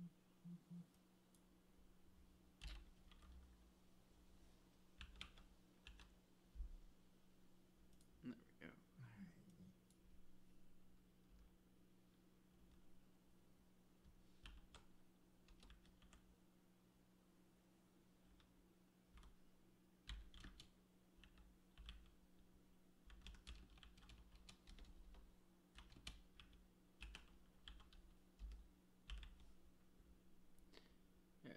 There we go. Yeah,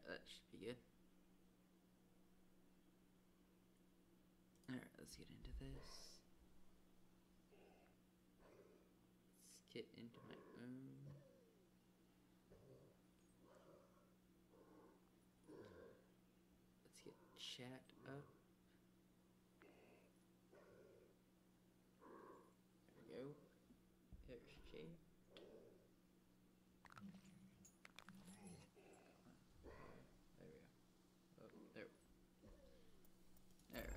that should be good. Alright, let's get into this. Let's get into my own. Let's get chat up. There we go. There's chat. There we go. Oh, there. There.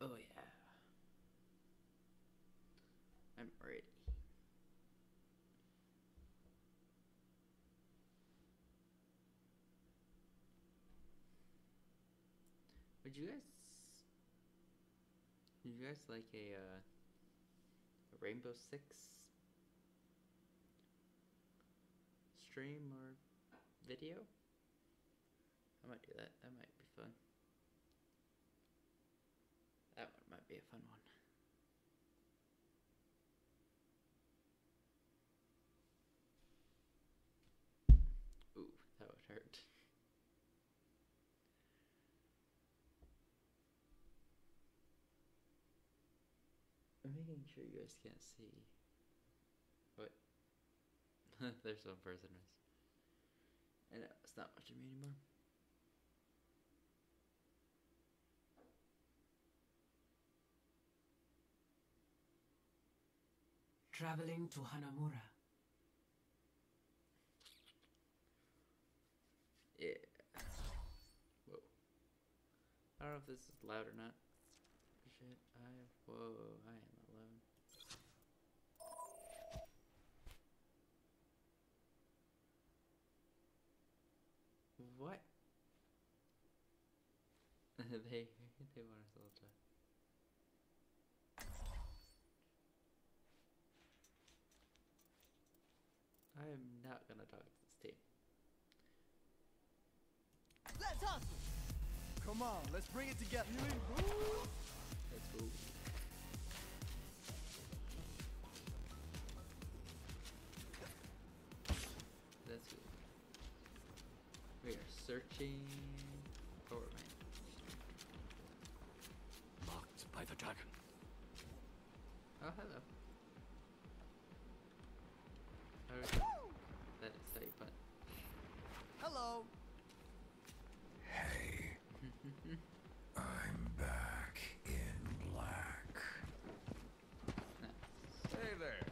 Oh yeah. I'm ready. Would you guys would you guys like a uh a Rainbow Six stream or video? I might do that. That might be fun. That one might be a fun one. Ooh, that would hurt. I'm sure you guys can't see. But There's one person. I and it's not watching me anymore. Traveling to Hanamura. Yeah. Whoa. I don't know if this is loud or not. Shit, I whoa, I am alone. What? they they want us all to. I am not gonna talk to this team. Let's hustle. Come on, let's bring it together. Let's go. Let's go. We are searching dragon. Oh, hello. How do we- that is how you put. Hello. Hey, I'm back in black. Hey there.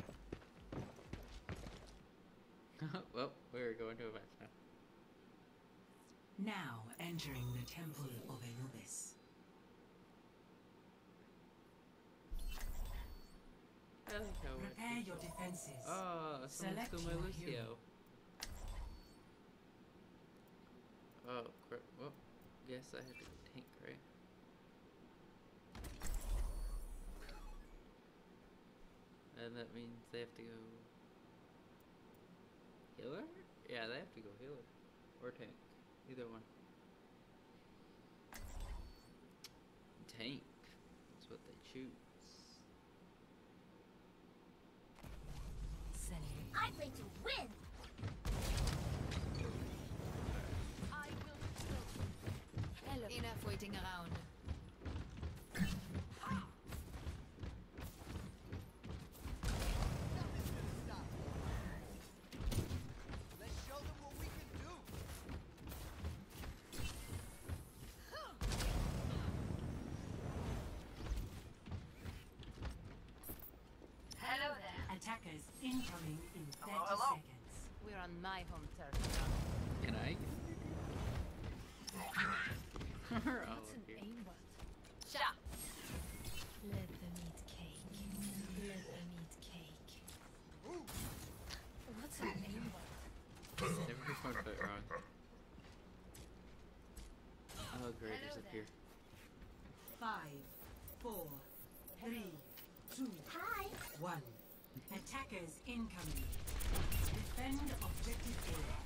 well, we're going to a match now. Now entering the Temple of I like how it- Prepare your defenses. Ah, oh, someone Select stole my Lucio. Oh, crap. Well, guess I have to tank, right? And that means they have to go healer? Yeah, they have to go healer. Or tank. Either one. Tank. That's what they choose. Gotcha. Let them eat cake. Let them eat cake. What's her name? Never push my foot wrong. Oh great, Hello there's a pier. Five, four, three, two, Hi. one. Attackers incoming. Defend objective A.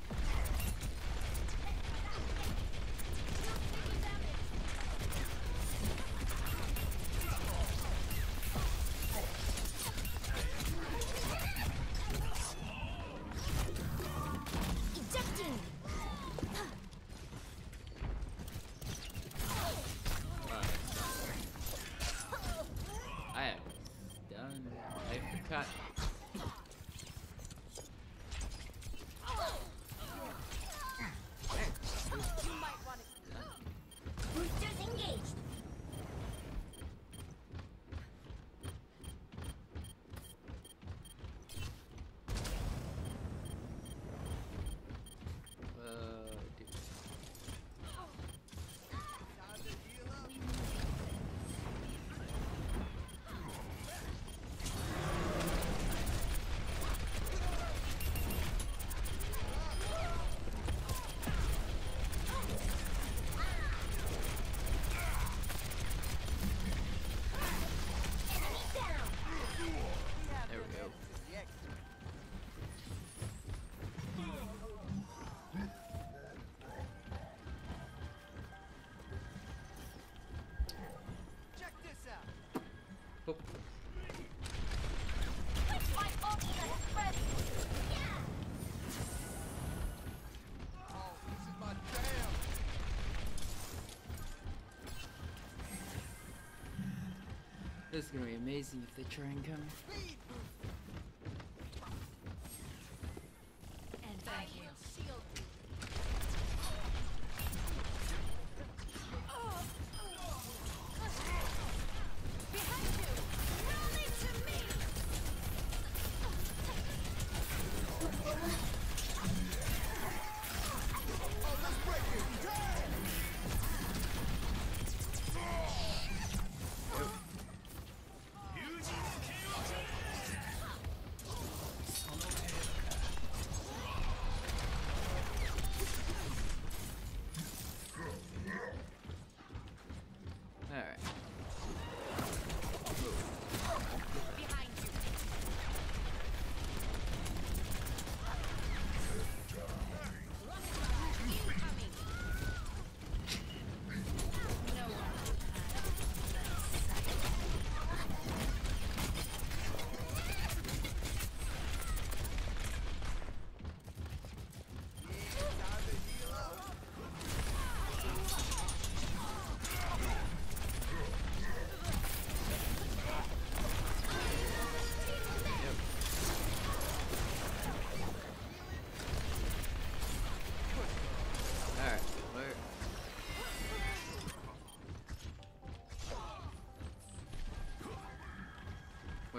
This is gonna be amazing if they try and come.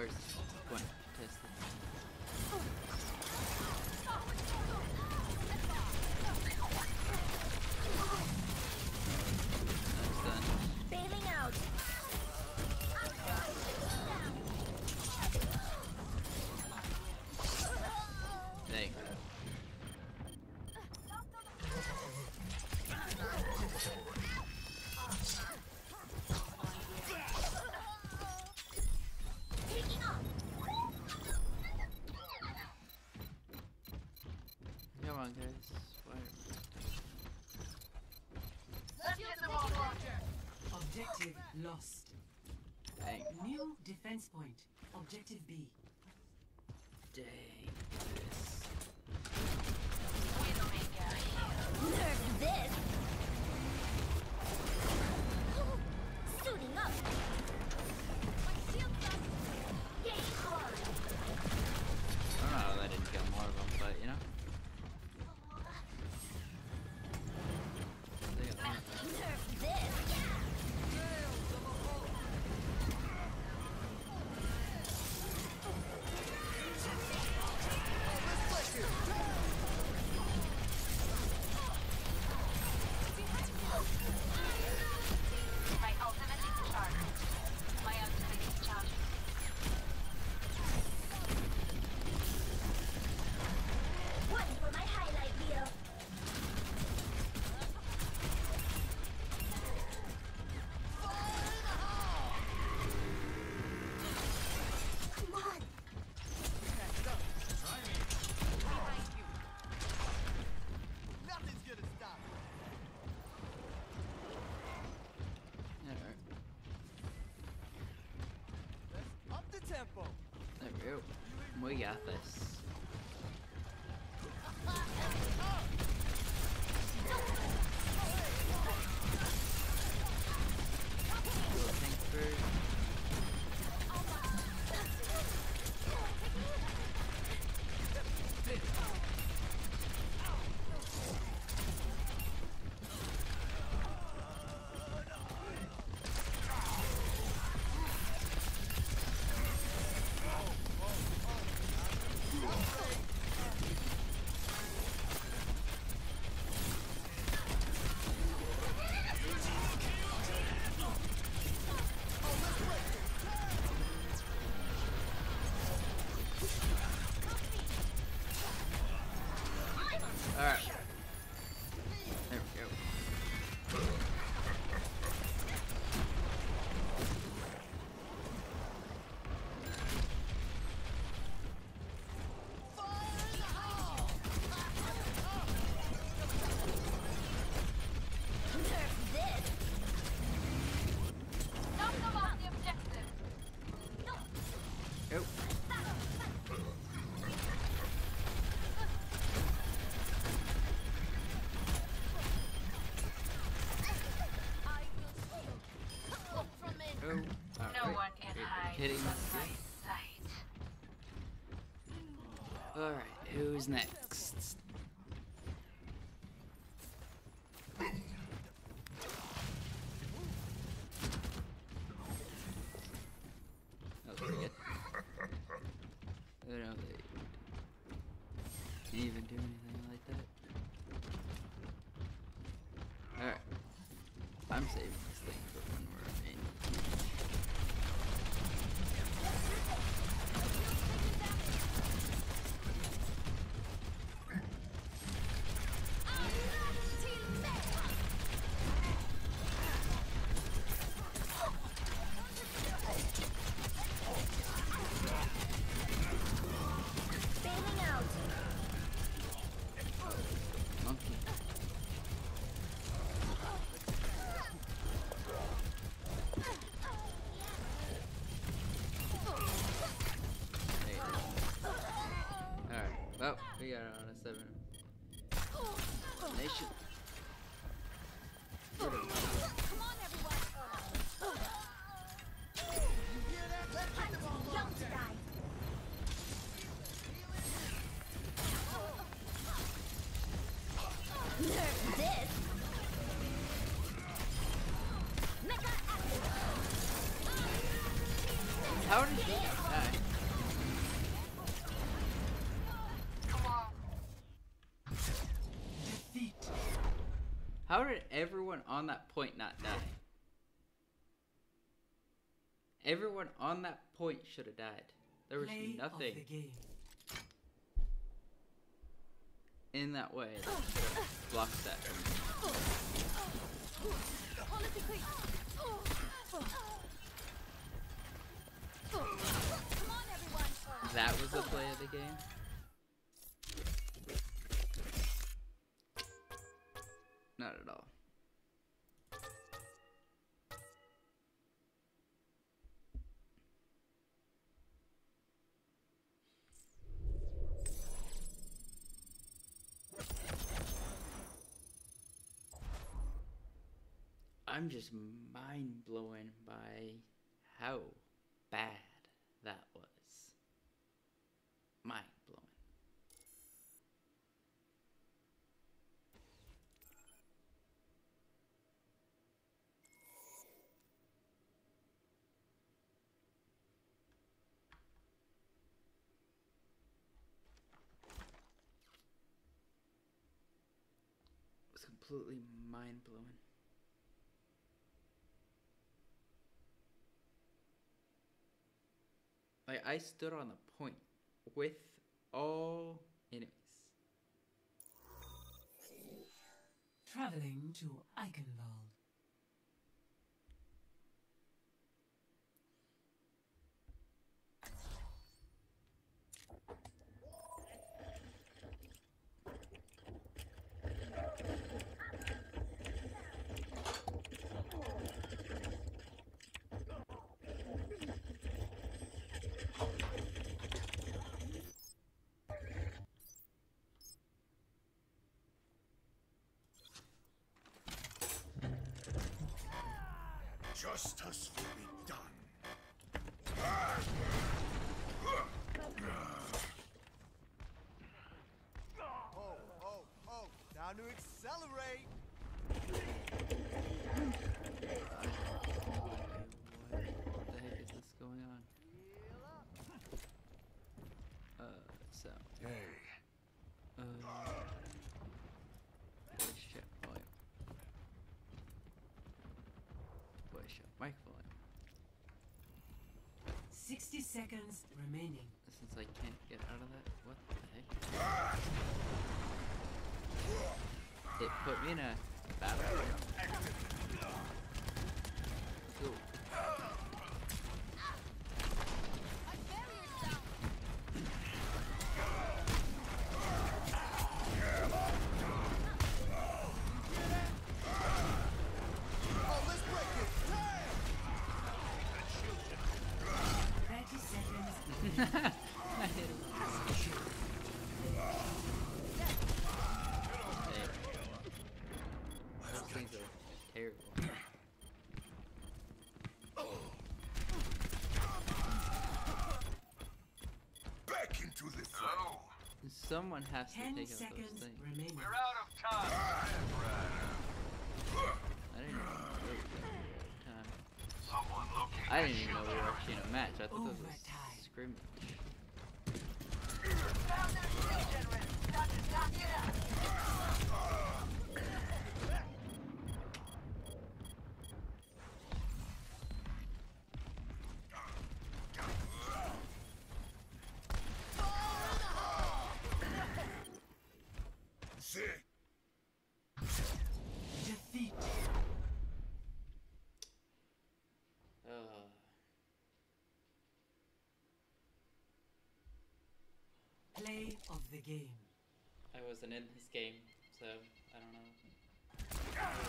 course. on, guys. Let's get them all Objective lost. Dang. New defense point. Objective B. Dang. There we go. We got this. Do oh, they even do anything like that. Alright. I'm saving got it on a 7. Nation. Point not die? Everyone on that point should have died. There was Play nothing the in that way that should that. Policy quick. Come on, everyone. That was the play of the game? I'm just mind blown by how bad that was. Mind blowing. It was completely mind blowing. Like I stood on the point with all enemies. Traveling to Eichenwald. Justice will be done. Oh, oh, oh, time to accelerate. What the heck is this going on? Heal up. Uh, so, Hey, uh, voice chat volume. Voice chat mic volume. 60 seconds remaining. Since I can't get out of that, what the heck? It put me in a battle. Cool. My barrier's down. Oh, let's break it. Damn! 30 seconds. I hit him. Hey. Those things are terrible. back into the flow. Someone has to 10 take out those seconds things. remaining. out of time. I didn't even know we were time. Someone locate I didn't even know we were actually in a match. I thought this was a scrimmage. Sick. Defeat. Uh, Play of the game. I wasn't in this game, so I don't know.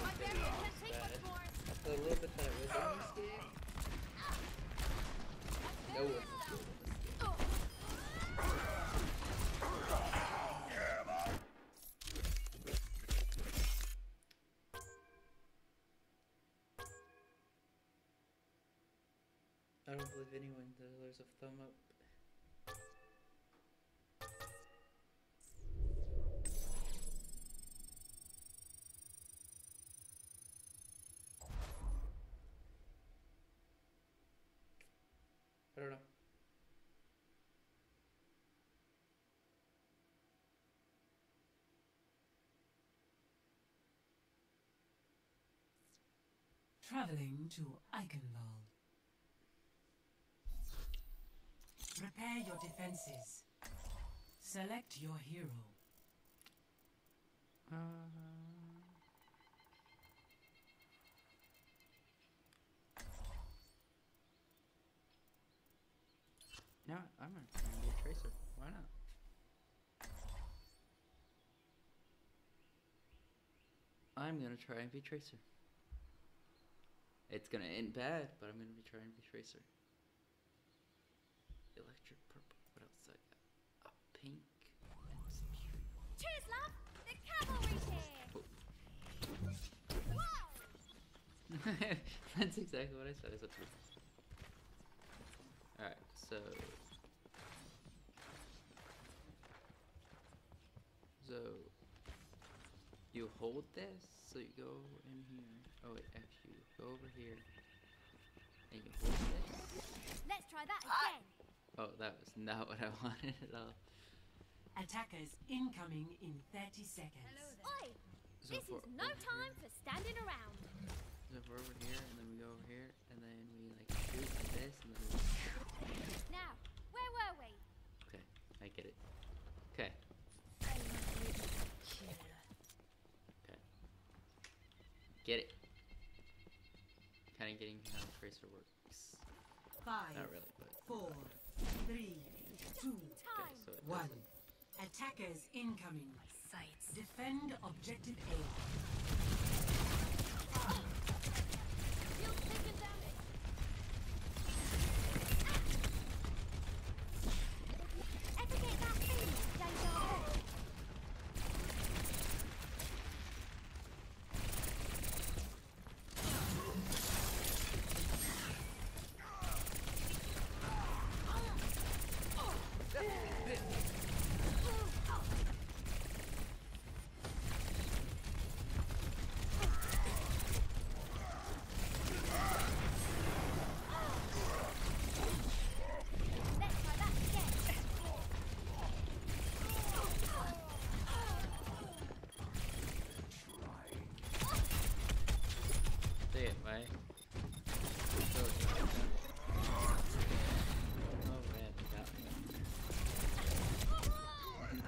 My barrier can't take much more. I played a little bit that I was in this game. No one good in this game. I don't believe anyone deserves a thumb up. Traveling to Eichenwald. Prepare your defenses. Select your hero. Uh, no, I'm gonna be a tracer. Why not? I'm gonna try and be tracer. It's gonna end bad, but I'm gonna be trying to be tracer. Electric purple. What else I got? A pink. Cheers, love. The cavalry's here. That's exactly what I said. I said. Alright, so. So. You hold this, so you go in here. Oh, wait, actually, go over here. And you hold this. Let's try that ah! again. Oh, that was not what I wanted at all. Attackers incoming in 30 seconds. Oi! So This is no time Here, for standing around. so if we're over here, and then we go over here, and then we like shoot like this, and then we. Now, where were we? Okay, I get it. Okay, okay. Get it. Kind of getting how Tracer works. Five, Not really, but. four, three, two, Okay, so it one. doesn't- Attackers incoming. Sights. Defend objective A. Deal taken damage. Ever get that feeling, deja vu?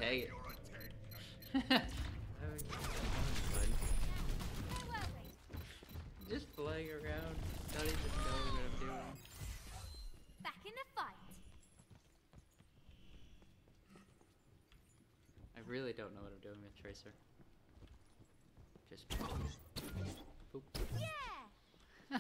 Dang it. You're a tank. Having fun. Where were we? Just flying around, not even knowing what I'm doing. Back in the fight. I really don't know what I'm doing with Tracer. Just boop. Yeah.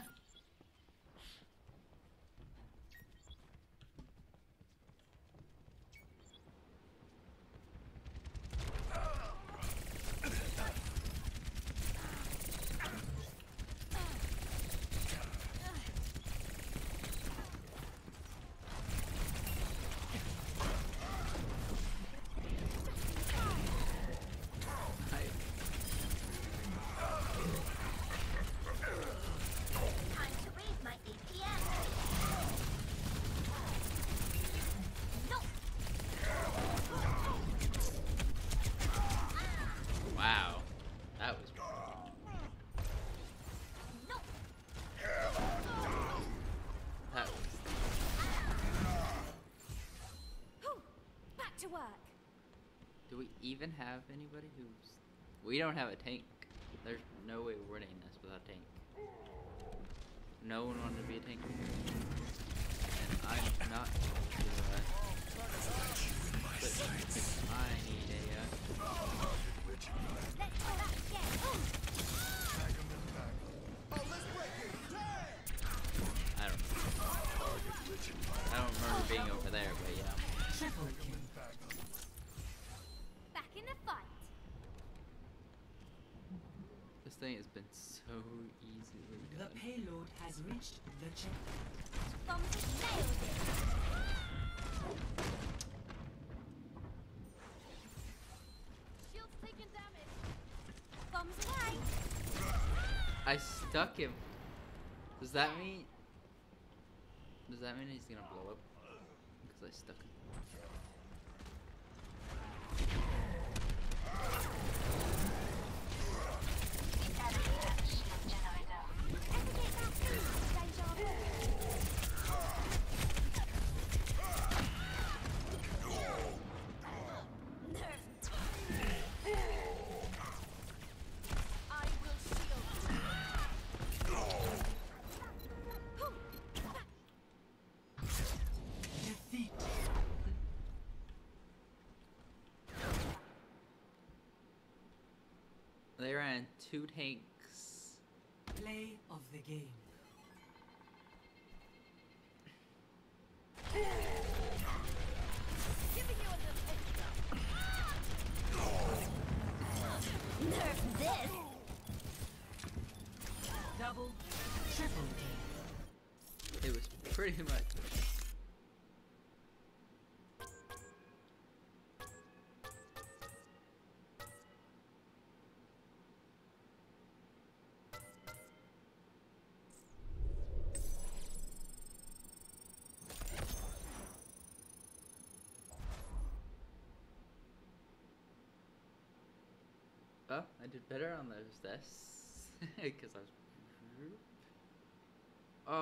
I, Time to raise my APM. No. wow, that was No. that was. Whew. Back to work. Do we even have anybody who's? We don't have a tank. There's no way we're winning this without a tank. No one wanted to be a tank. And I'm not going to do that. But I need a. Uh, Let's go back again. Ooh. I don't know. I don't remember being over there, but yeah. Triple kill. Back in the fight. This thing has been so easily The payload has reached the checkpoint. Bombs have nailed it. Shield's taking damage. Bombs away. I stuck him. Does that mean? Does that mean he's gonna blow up? Because I stuck him. They ran two tanks. Play of the game. Giving you a little extra. Nerf this. Double, triple kill. It was pretty much. Oh, I did better on those tests because I was. Oh,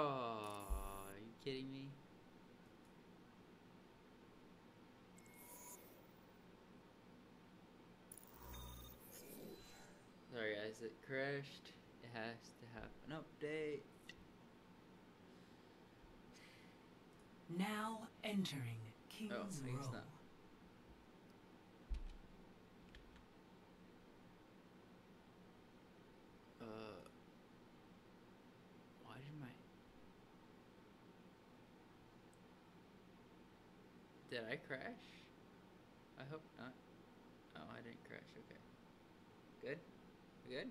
are you kidding me? Sorry guys, it crashed. It has to have an update. Now entering King's Oh, Row. not. Uh, why did my did I crash? I hope not. Oh, I didn't crash. Okay. Good. We good?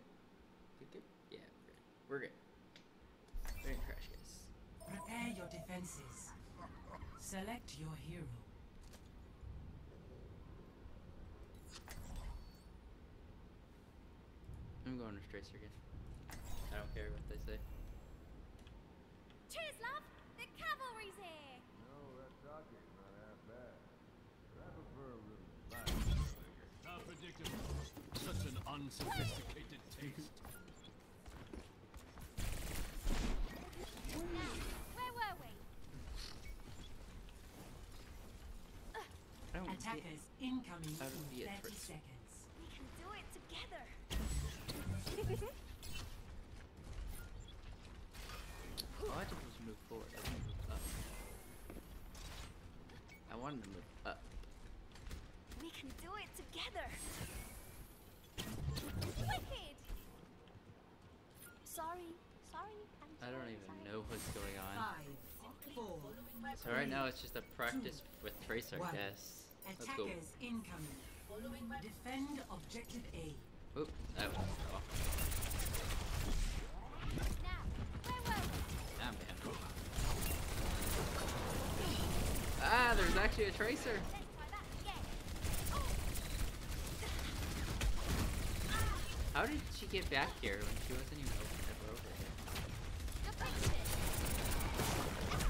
Good. Good. Yeah, we're good. We're good. We didn't crash, guys. Prepare your defenses. Select your hero. I'm going to Tracer again. I don't care what they say. Cheers, love. The cavalry's here. How predictable. Such an unsophisticated taste. Now, where were we? Attackers incoming in 30 trick. seconds. We can do it together. All I did was move forward. I didn't move up. I wanted to move up. We can do it together. Wicked. Sorry. Sorry. I'm I don't even sorry. know what's going on. Five, four, So right now it's just a practice with Tracer, I one. guess. Let's go. attackers incoming. Defend objective A. Oop, that was off. Now, where were we? Damn, man. Ah, there's actually a Tracer. Let's try that again. How did she get back here when she wasn't even over, ever over here?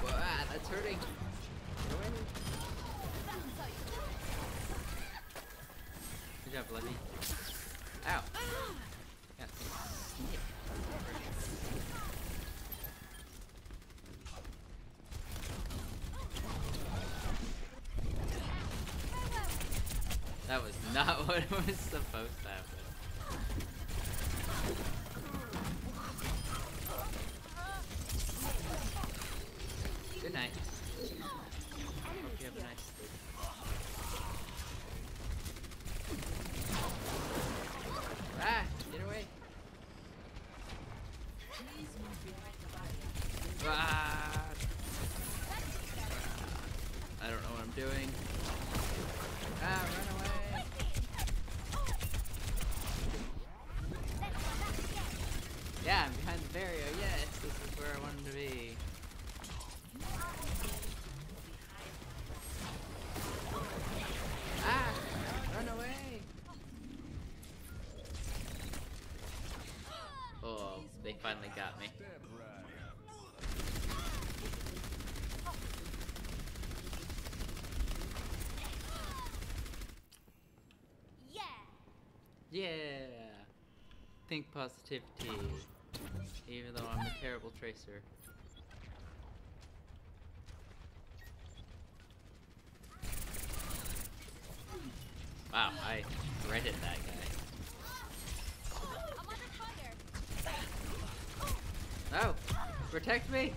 It. Ah, that's hurting. Good job, Lucky. Ow. That was not what was supposed to happen. Good night. Hope you have a nice sleep. Ah! Get away! Ah! I don't know what I'm doing. Ah, run away! Yeah, I'm behind the barrier. Yes, this is where I wanted to be. Ah! Run away! They finally got me. Yeah. Yeah! Think positivity. Even though I'm a terrible tracer. Wow, I dreaded that guy. I'm under fire. Oh! Protect me!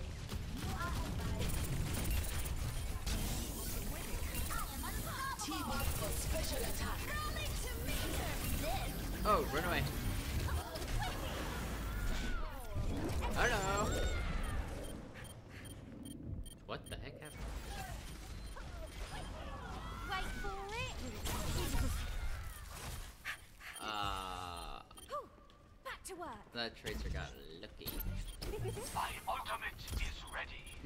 Oh, run away. Oh no! What the heck happened? Wait for it. Uh, Back to work. that tracer got.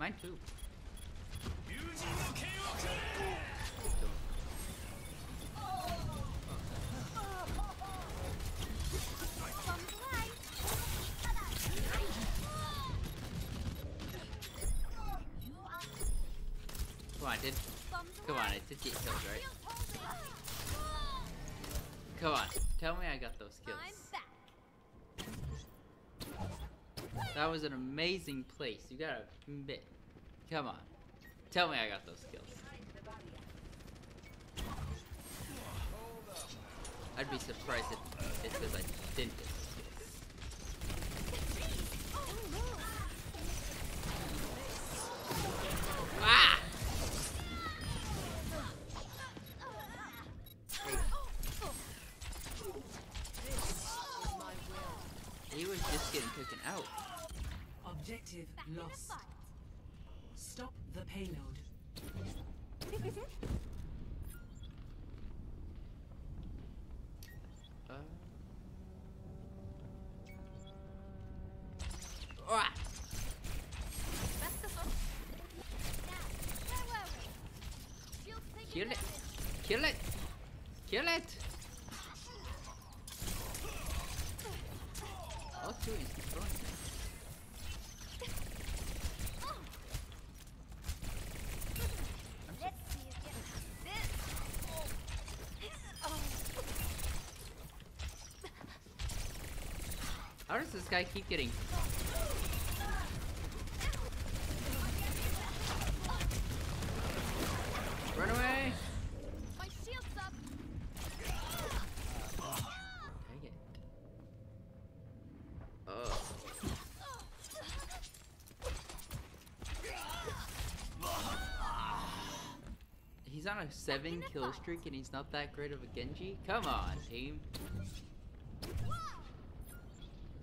Mine too. Come on, did come on. I did get kills, right? Come on, tell me I got those kills. That was an amazing place. You gotta admit. Come on, tell me I got those kills. I'd be surprised if it's because I didn't Kill it! Kill it! Kill it! It's doing is. Oh. How does this guy keep getting? Run away! My shield He's on a seven kill streak and he's not that great of a Genji? Come on, team.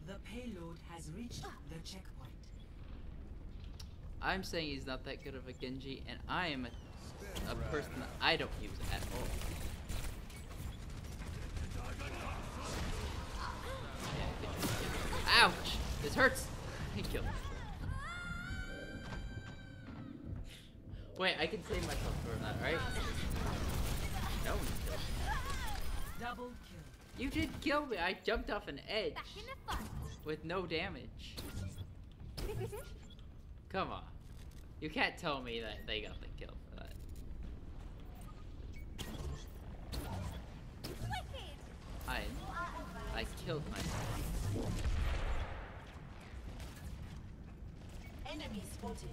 The payload has reached the checkpoint. I'm saying he's not that good of a Genji, and I am a, a person that I don't use at all. Double kill. You did kill me! I jumped off an edge Back in the fight. with no damage. Come on. You can't tell me that they got the kill for that. I I killed myself. Enemy spotted.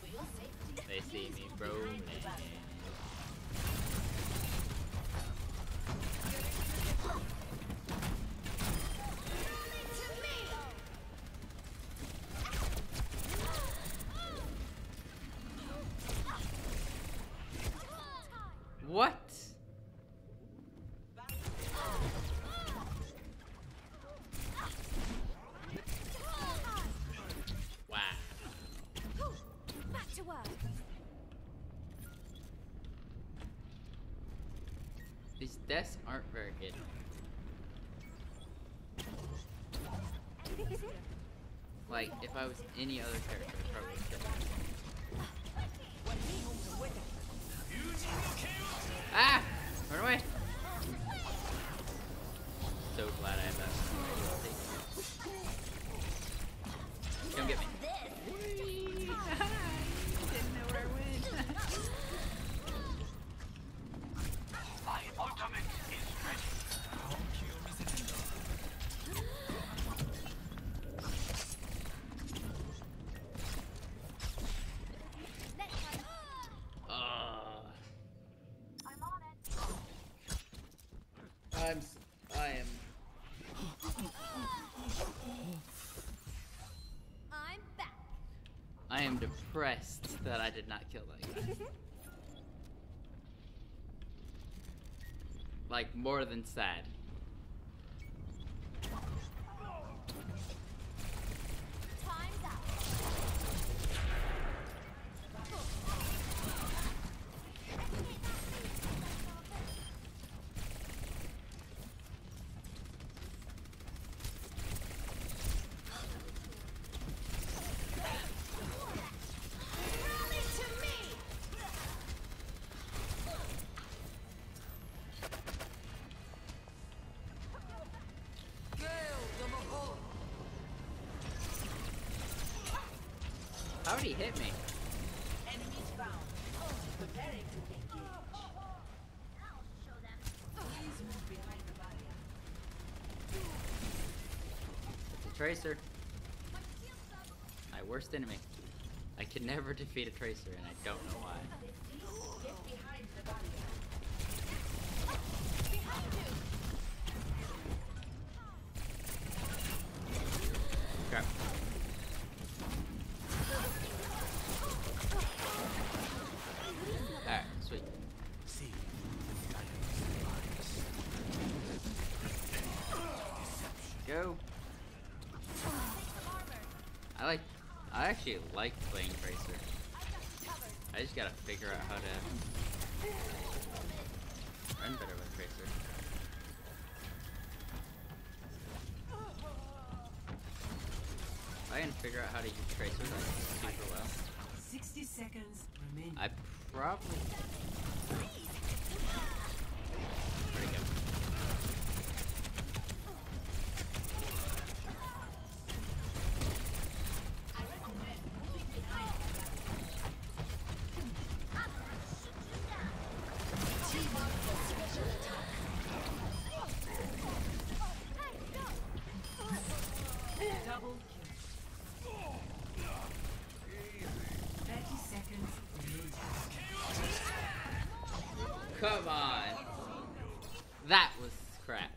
For your safety. They see me, bro. Deaths aren't very good. Like, if I was any other character, I probably would. Ah! Run away! Depressed that I did not kill that guy. Like more than sad. He hit me? Enemies found. Preparing to engage. I'll show them. Please move behind the barrier. The Tracer. My worst enemy. I can never defeat a Tracer, and I don't know why. Get behind the barrier. Behind you. Crap. Alright, sweet. See, Go. Take some armor. I like. I actually like playing Tracer. I got you covered. I just gotta figure out how to run better with Tracer. If I can figure out how to use Tracer like super well. 60 seconds remaining. I probably. Come on. That was crap.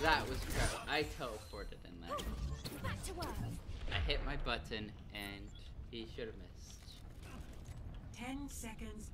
That was crap. I teleported in. Back. I hit my button and he should have missed. Ten seconds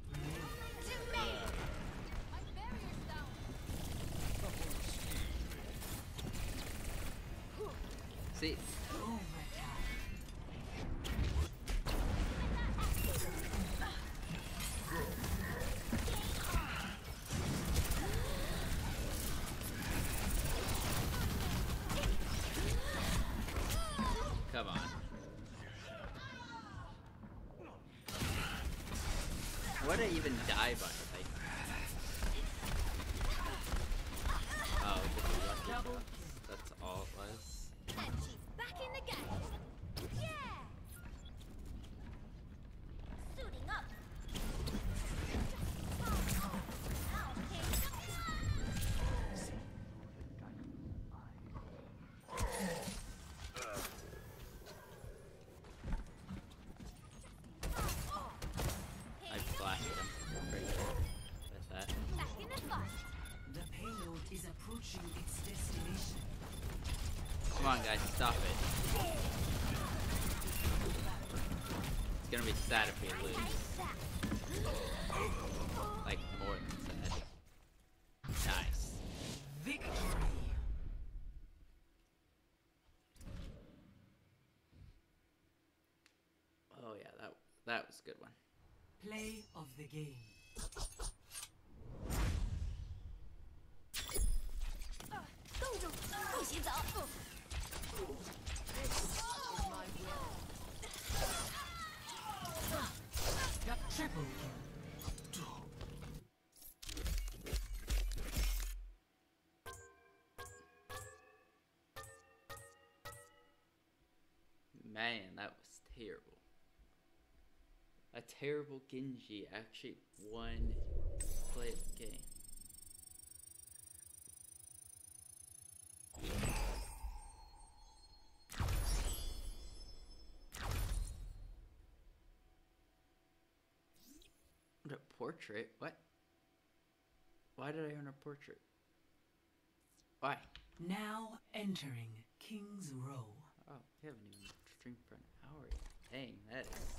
Did I even die by? Sad if we lose. Like, more than sad. Nice. Victory. Oh yeah, that that was a good one. Play of the game. Man, that was terrible. A terrible Genji actually won the game. A portrait? What? Why did I own a portrait? Why? Now entering King's Row. Oh, you haven't even streamed for an hour yet. Dang, that is.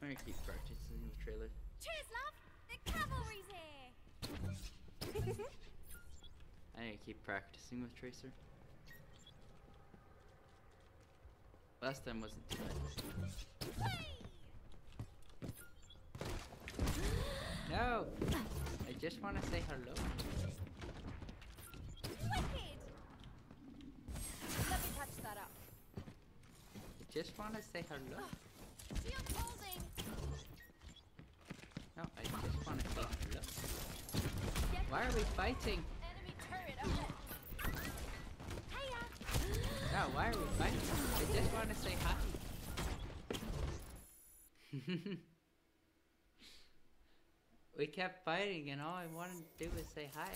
I'm gonna keep practicing the trailer. Cheers, love. The cavalry's here. I need to keep practicing with Tracer. Last time wasn't too bad. No! I just want to say hello. Wicked. Let me touch that up. I just want to say hello. Shield holding. No, I just want to say hello. Get Why are we fighting? enemy turret. Hiya. No, why are we fighting? I just want to say hi. we kept fighting, and all I wanted to do was say hi.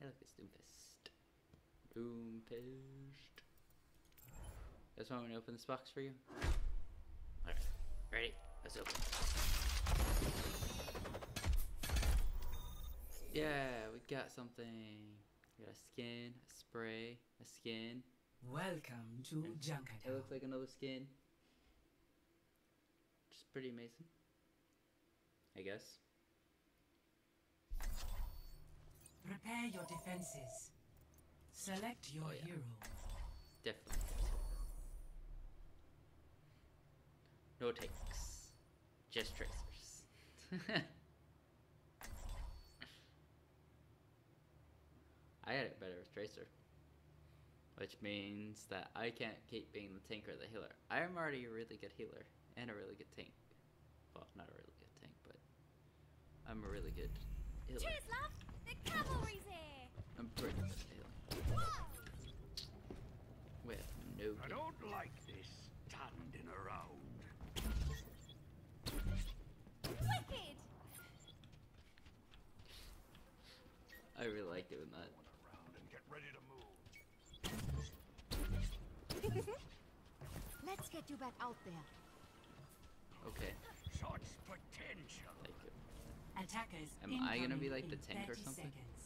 Hey, look, it's Doomfist. Doomfist. That's why I'm gonna open this box for you. Alright, ready? Let's open. Yeah, we got something. We got a skin, a spray, a skin. Welcome to It Jankata. looks like another skin. Which is pretty amazing. I guess. Prepare your defenses. Select your Oh, yeah. hero. Definitely. No takes. Just tracers. I had it better with Tracer. Which means that I can't keep being the tank or the healer. I am already a really good healer and a really good tank. Well, not a really good tank, but I'm a really good healer. Cheers, love. The cavalry's here. I'm pretty good at healing. With no I don't like this standing around. Wicked. I really like doing that. Around and get ready to move. Let's get you back out there. Okay. Such potential. Thank you. Attackers Am I gonna be like the tank or something? Seconds.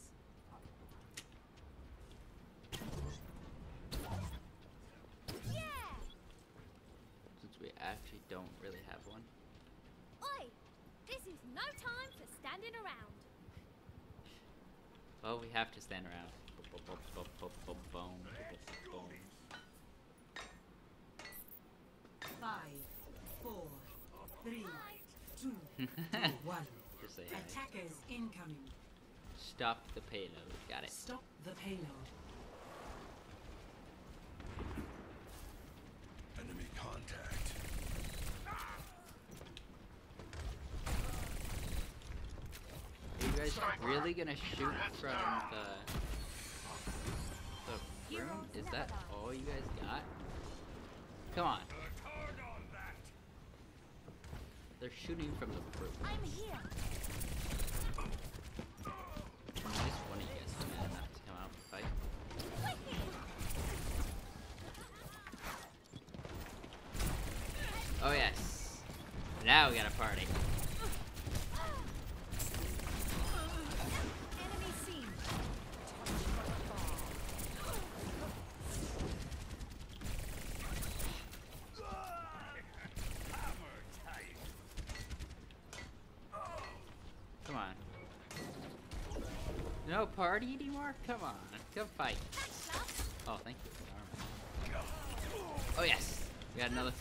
Since we actually don't really have one. Oi! This is no time for standing around. Well, we have to stand around. Boom. One. Just say hi. Attackers incoming. Stop the payload. Got it. Stop the payload. Enemy contact. Are you guys really gonna shoot from the the room? Is that all you guys got? Come on. Work hard on that. They're shooting from the roof. I'm here. At least one of you guys is man enough to come out and fight. Oh yes. Now we got a party. Party anymore? Come on. Come fight. Oh, thank you. for the armor. Oh yes. We got another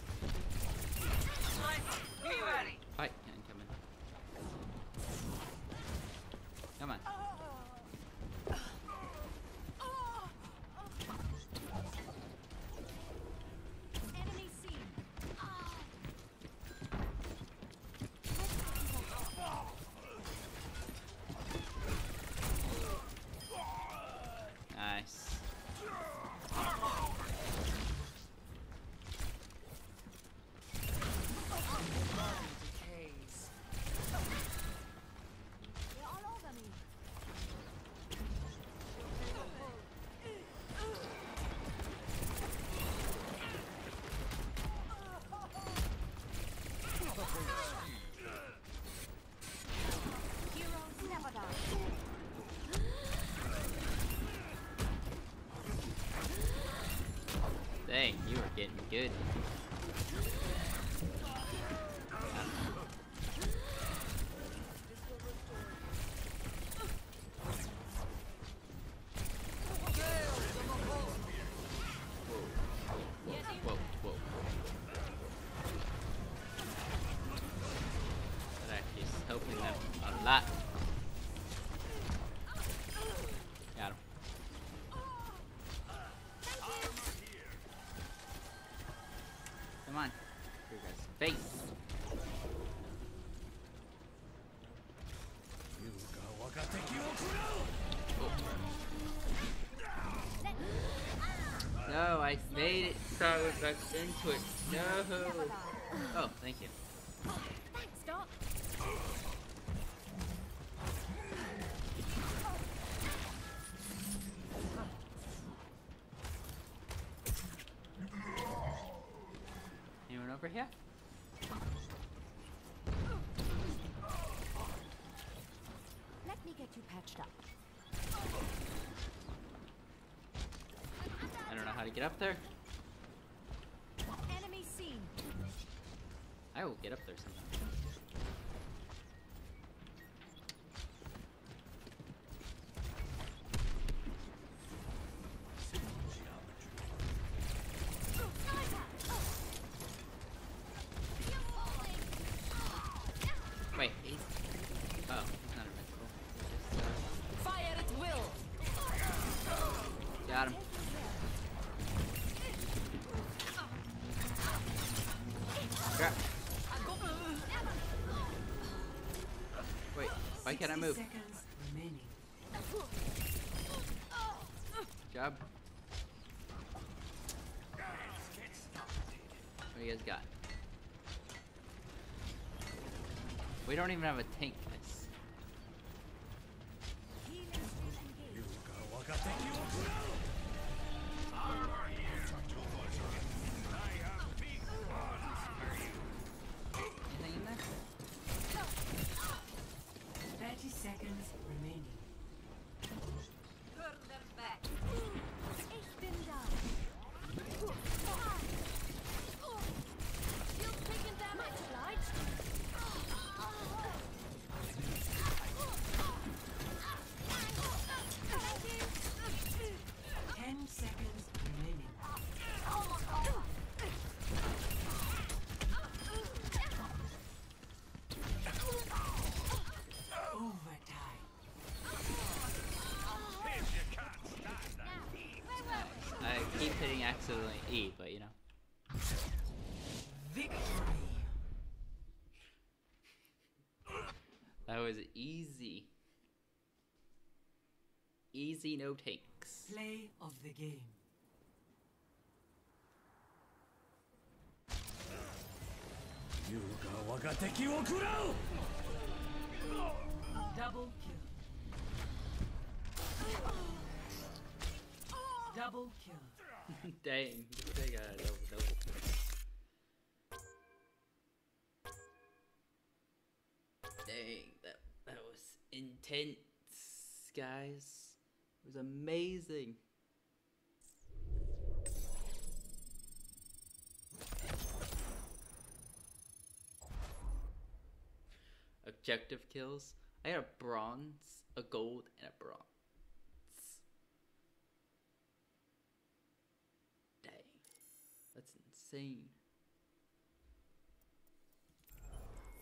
Dang, you are getting good. So I back into it. No. Oh, thank you. Thanks, Doc. Anyone over here? Let me get you patched up. I don't know how to get up there. Get up there sometime. Wait, he's... Oh, he's not invincible. Just, uh, Fire at will. got him. Crap. Can't I move? Keep hitting accidentally E, but you know. Victory. That was easy. Easy, no takes. Play of the game. You go again. Double kill. Double kill. Dang, they got a double double. Dang, that that was intense, guys. It was amazing. Objective kills. I got a bronze, a gold, and a bronze. Dang. That's insane.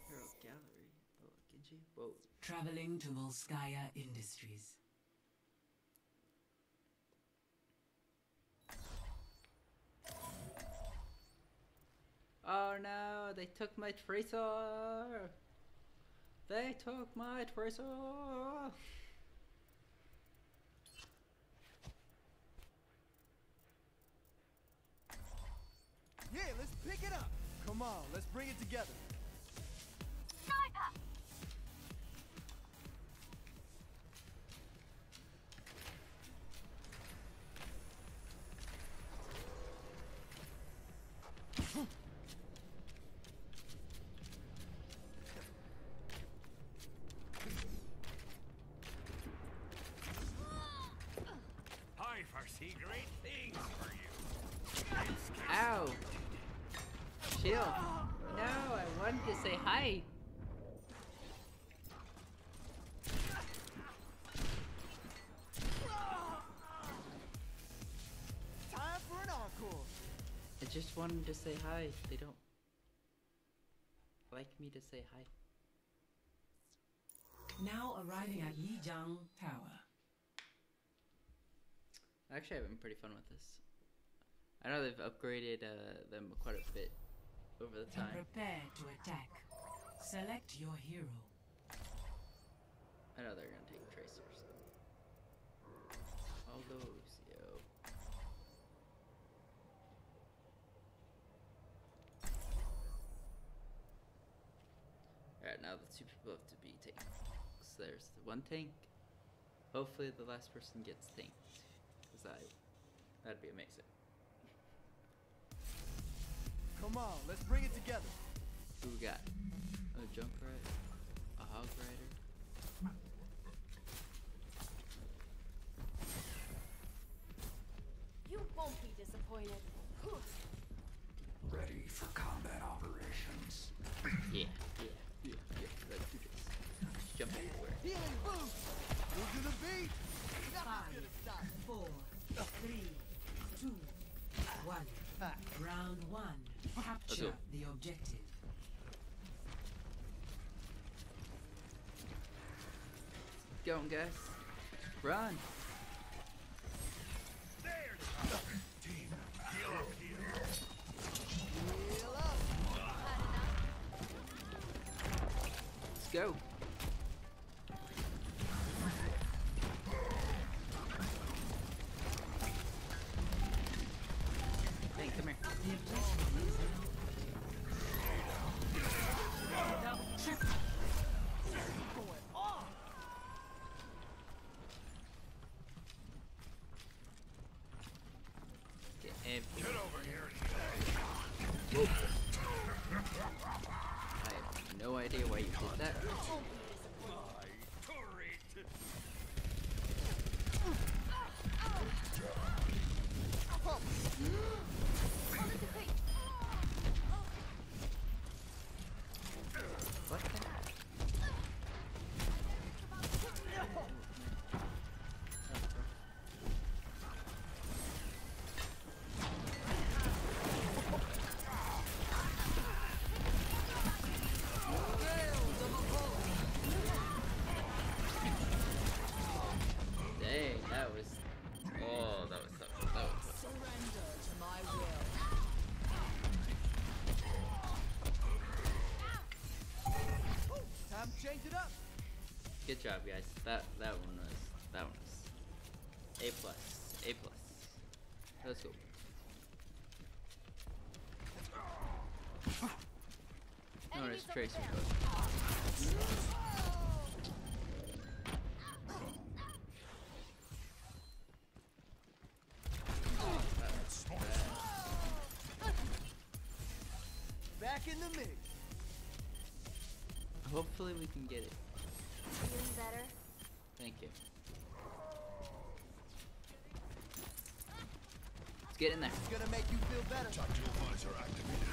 Hero Gallery. Oh, Genji? Whoa. Traveling to Volskaya Industries. Oh no, they took my tracer! They took my tracer! Yeah, let's pick it up. Come on, let's bring it together. Just wanted to say hi. They don't like me to say hi. Now arriving at Lijiang Tower. Actually, I've been pretty fun with this. I know they've upgraded uh, them quite a bit over the And time. prepare to attack. Select your hero. I know they're gonna take tracers. All those, yo. Alright, now the two people have to be tanks. There's the one tank. Hopefully the last person gets tanked. Cause I that'd be amazing. Come on, let's bring it together. Who we got? A junk rider? A hog rider? You won't be disappointed. Ready for combat operations. Yeah, yeah, yeah, yeah. Let's do this. Jump everywhere. Healing boost. Move to the beat. Nothing's gonna stop. four, three, two, one. Round one. Capture the objective. Go on, guys. Run. There's team. Heal up, heal. Heal up. Let's go. Change it up. Good job, guys. That that one was that one was a plus, a plus. Let's go. Enemies Notice over Tracer goes. Back in the mix. Hopefully we can get it. Feeling better? Thank you. Let's get in there. It's gonna make you feel better. Tactical visor activated.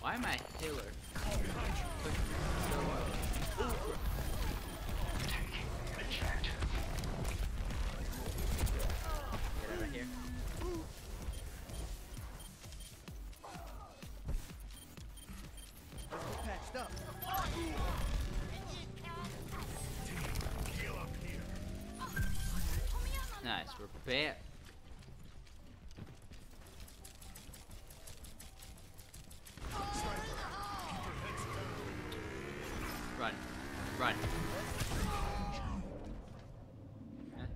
Why am I healer? Nice. Run. Run. Huh?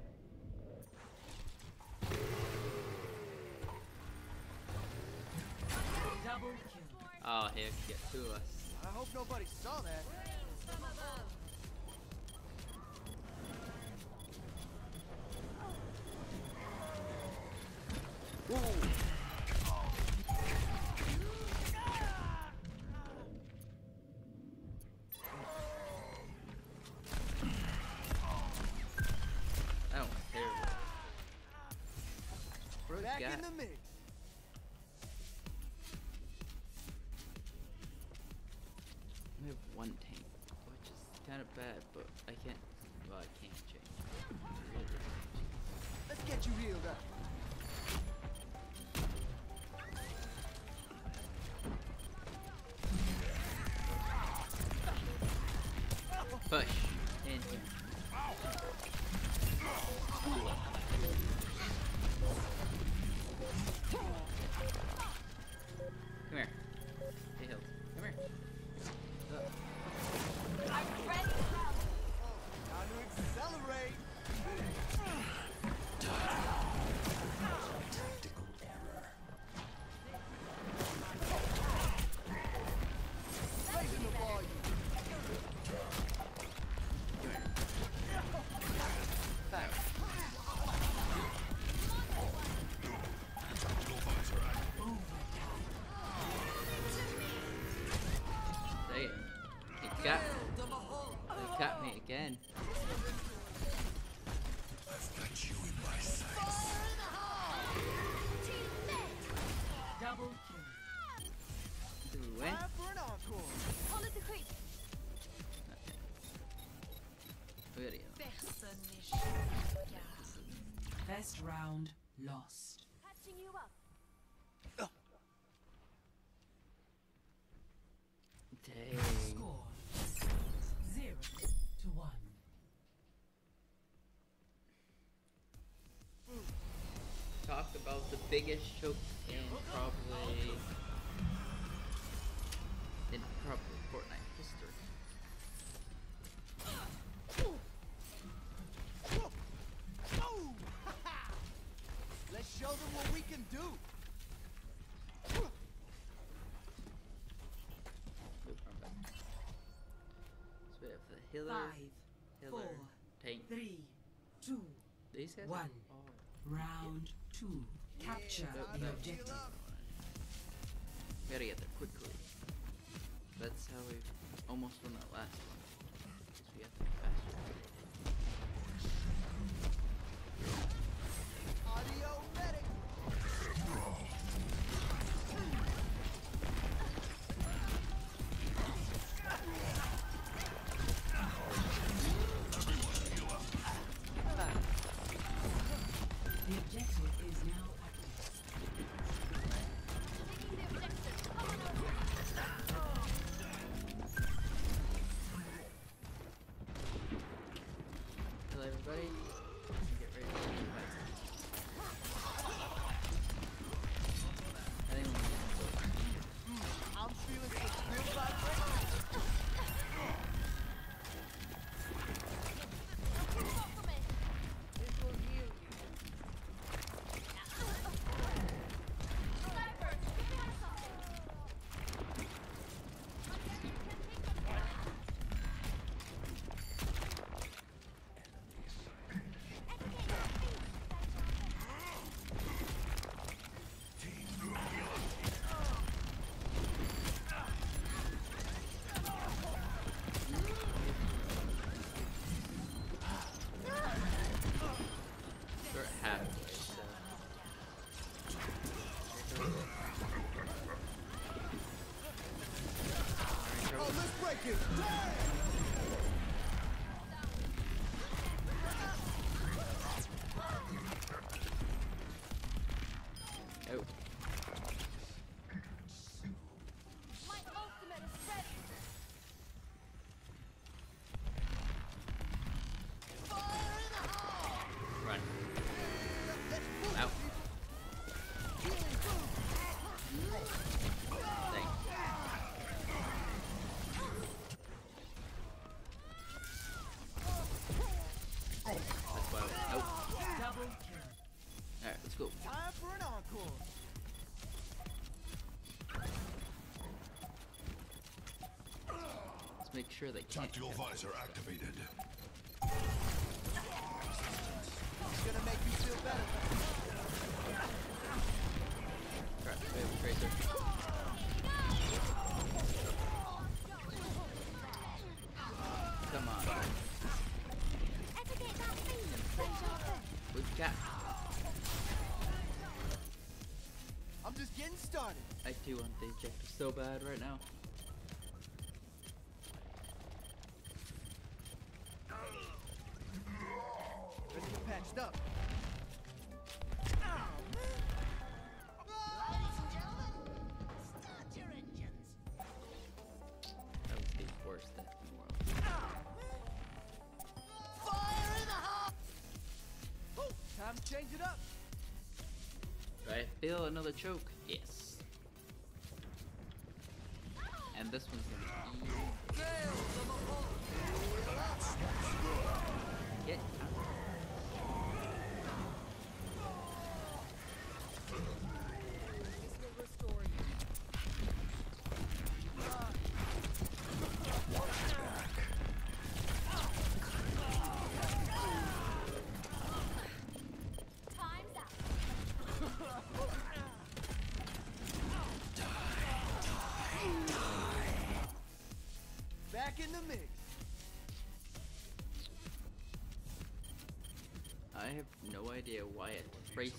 Double kill. Oh, heck, get two of us. I hope nobody saw. That Back got in the mix. We have one tank, which is kind of bad, but I can't. Well, I can't change. Let's get you healed up. Me again. Biggest choke in probably in probably Fortnite history. Let's show them what we can do. Move. So we have the healer, Five, healer, four, tank. three, two, These guys. one. Are, round two. Capture the objective. we gotta get there quickly. That's how we almost won that last one. Break it sure they can't. Tactical visor activated. It's gonna make you feel better. Crap, we have a tracer. Come on. Ever get that feeling, deja vu? We've got. I'm just getting started. I do want the objective so bad right now. Oh, time to change it up. Feel another choke? Yes. And this one's Back in the mix. I have no idea why a tracer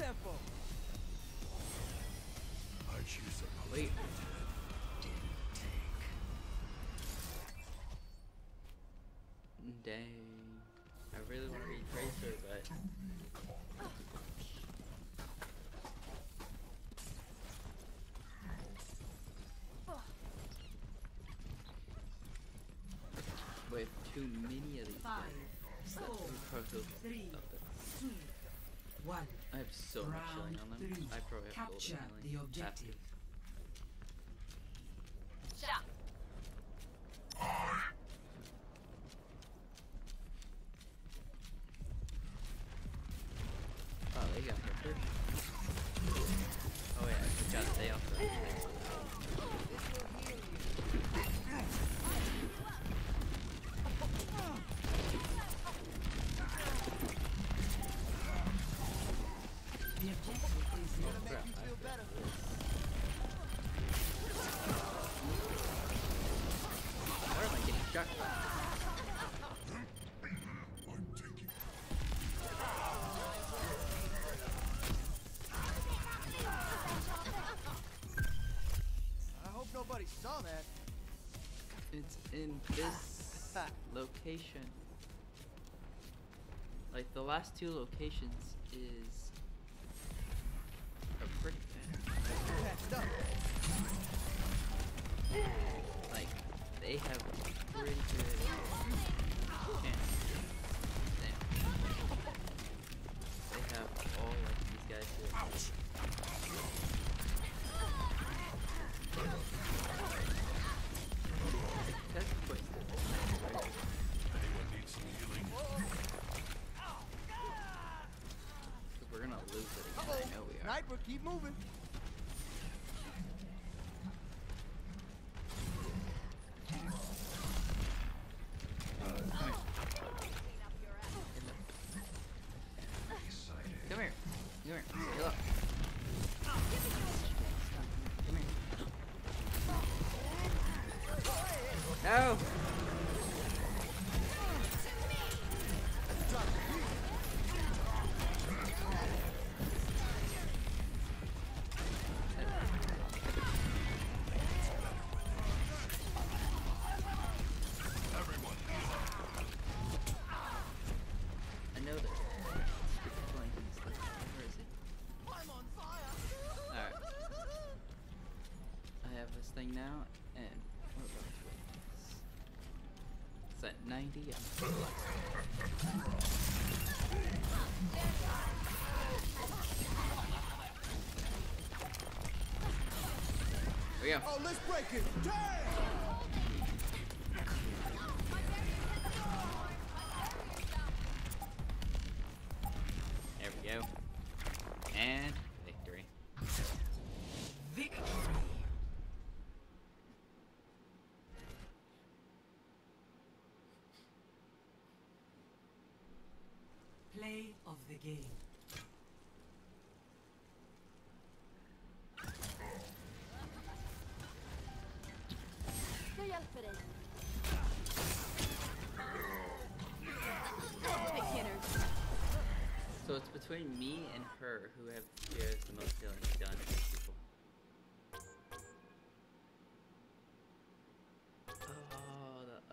tempo. I choose a Wait. Dang. I really want to be Tracer, but we have too many of these Five, guys. Four, three, up there. two, one. I have so much Round healing on them. three. I probably have Capture the objective. In this location. Like the last two locations keep moving. At 90. I'm There we go. Oh, let's break it. Damn!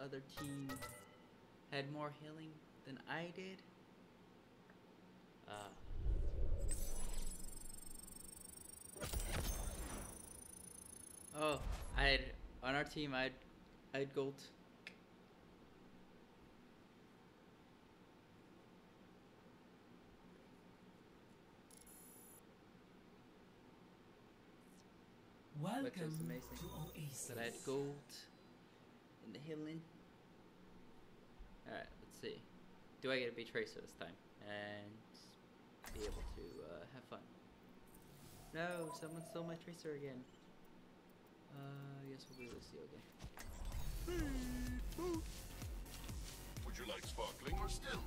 Other team had more healing than I did. Uh. Oh, I had on our team. I had I had gold. Welcome amazing. to Oasis. But I had gold in the healing. Alright, let's see. Do I get to be Tracer this time? And be able to uh, have fun. No, someone stole my Tracer again. Uh, I guess we'll do Lucio again. Would you like sparkling or still?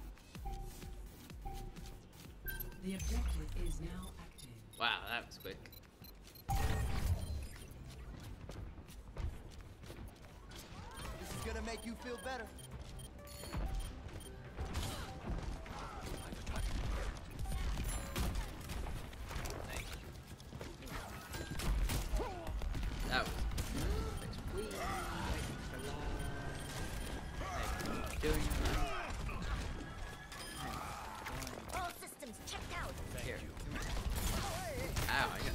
The objective is now active. Wow, that was quick. This is gonna make you feel better. Ow,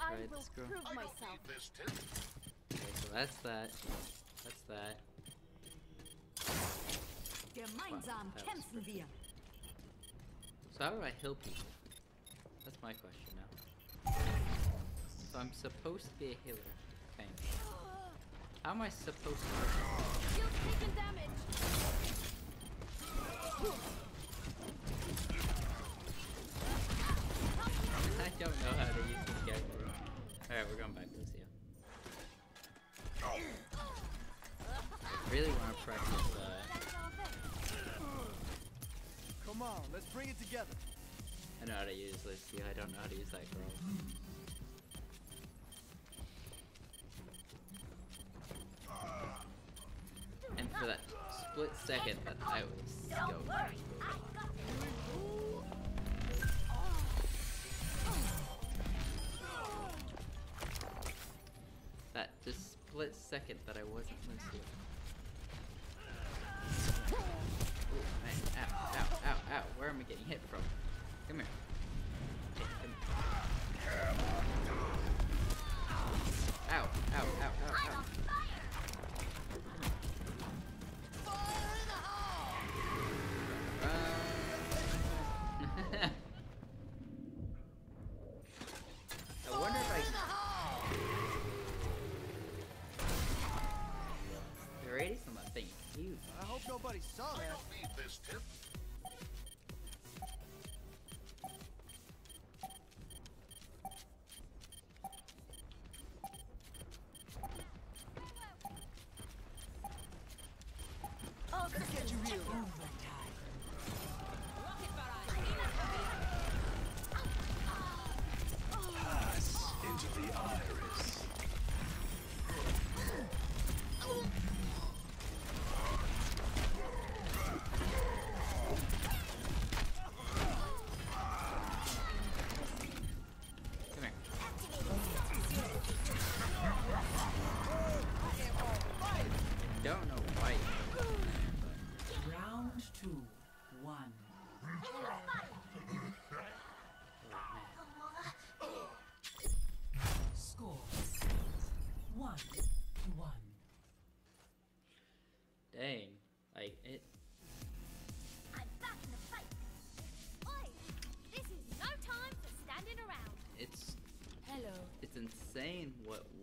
I try will this girl. prove myself. Okay, so that's that. That's that. Gemeinsam that was kämpfen wir. So how do I heal people? That's my question now. So I'm supposed to be a healer. Okay. How am I supposed to? Shields taking damage. I don't know how to use this character. Alright, we're going back to Lucio. I really want to practice, uh, our thing. Come on, let's bring it together. I know how to use Lucio, I don't know how to use that girl. Split second that I wasn't Lucio. Ooh, man, ow, ow, ow, ow. Where am I getting hit from? Come here. Okay, come here. Ow, ow, ow, ow, ow.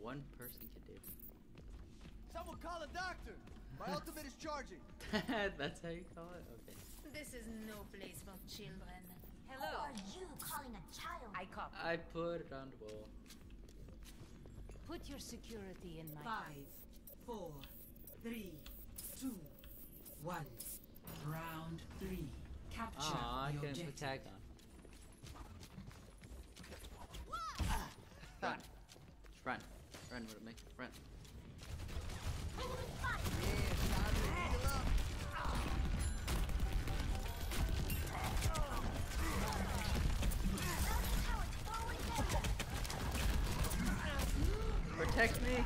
One person can do. Someone call a doctor. My ultimate is charging. That's how you call it? Okay. This is no place for children. Who Hello. are you calling a child? I copy. I put it on the wall. Put your security in my Five, four, three, two, one. Round three. Capture Aw, I the couldn't put objective. tag on. Run. Just run. Run, what it makes run. Yeah, time to heal up. Protect me!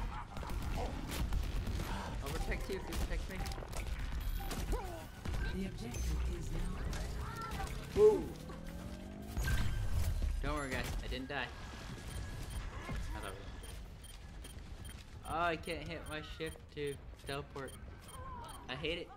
I'll protect you if you protect me. The objective is now. Woo! Don't worry guys, I didn't die. Oh, I can't hit my shift to teleport. I hate it.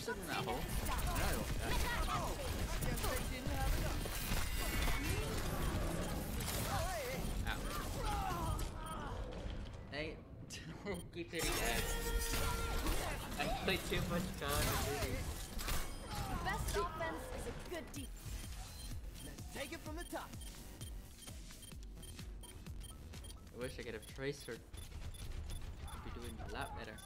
Them in that hole? No, I enough. Ow. Hey, don't keep hitting that. I play too much. The best offense is a good defense. Let's take it from the top. I wish I could have Tracer. I'd be doing a lot better.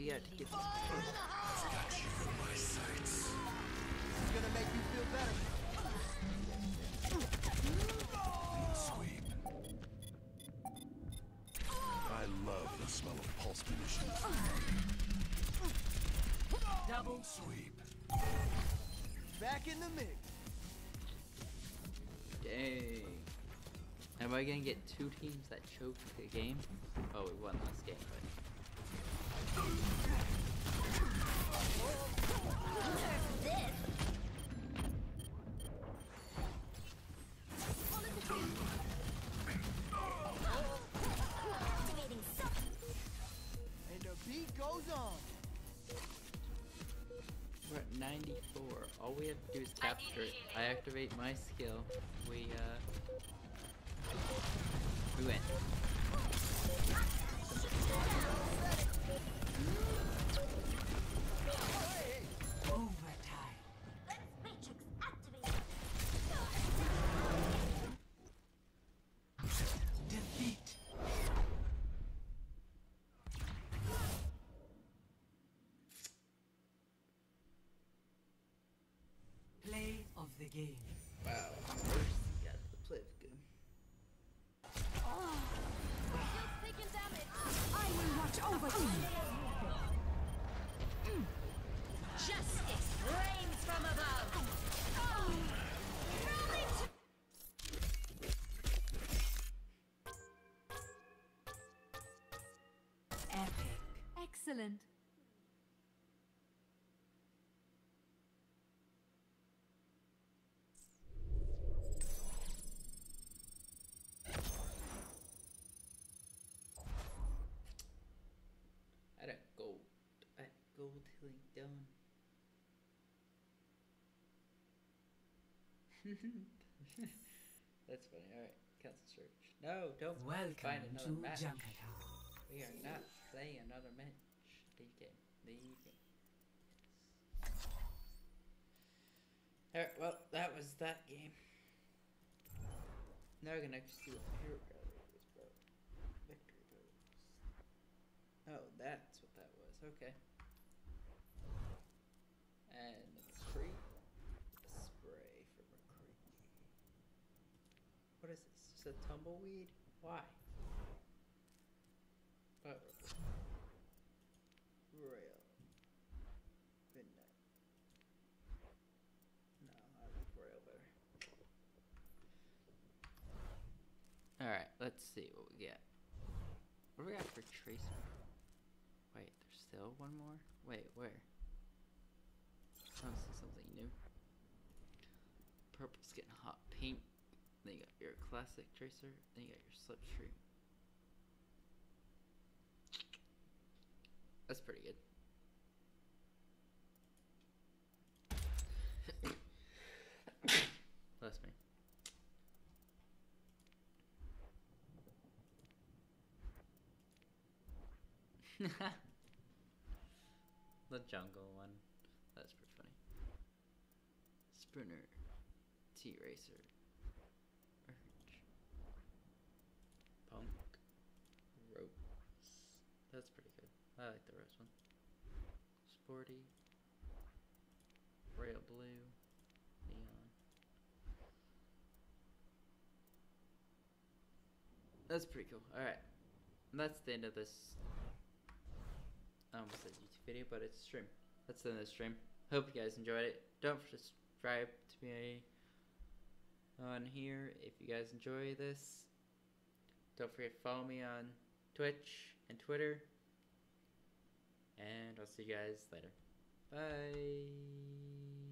On, guys. We got to get this. It's gonna make you feel better. Sweep. I love the smell of pulse munitions. Double Sweep. Back in the mix. Dang. Am I gonna get two teams that choke the game? Oh, we won last game, but. And the beat goes on. We're at 94. All we have to do is capture it. I activate my skill. We, uh. We win. Excellent. I had a gold. I had gold healing done. That's funny. Alright, cancel search. No, don't Welcome find to another match. Junkertown. We are not playing another match. Leave game. Leave game. Alright, well, that was that game. Now we're gonna actually see what hero. Victory pose. Oh, that's what that was. Okay. And McCree spray for McCree. What is this? Just a tumbleweed? Why? But Royal Midnight. No, I like Royal better. Alright, let's see what we get. What do we got for Tracer? Wait, there's still one more? Wait, where? I want to see something new. Purple's getting hot pink. Then you got your classic Tracer. Then you got your Slipstream. That's pretty good. Bless me. the jungle one. That's pretty funny. Sprinter. T Racer. Urge. Punk. Ropes. That's pretty good. I like the rose one. Sporty. Royal blue. Neon. That's pretty cool. Alright. That's the end of this. I almost said YouTube video, but it's a stream. That's the end of the stream. Hope you guys enjoyed it. Don't subscribe to me on here if you guys enjoy this. Don't forget to follow me on Twitch and Twitter. And I'll see you guys later. Bye.